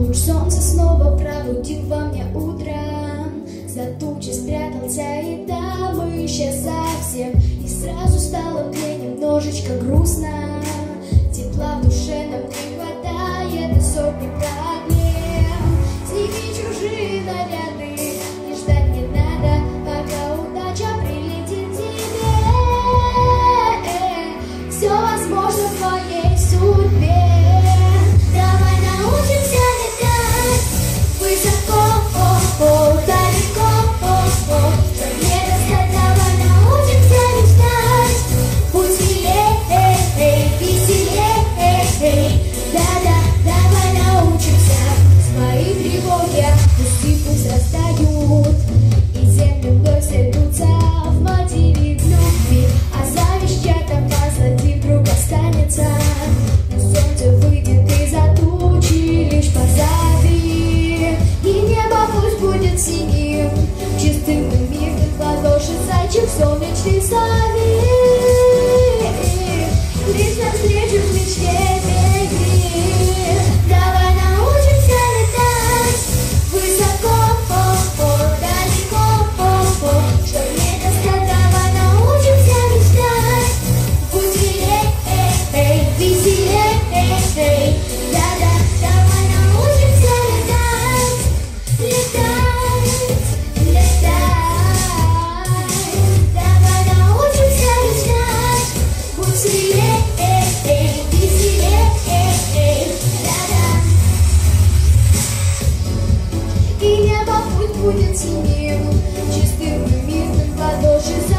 Луч солнца снова пробудил во мне утром За тучи спрятался и там исчез совсем. И сразу стало мне немножечко грустно. будет снегу чистым и мирным ладошек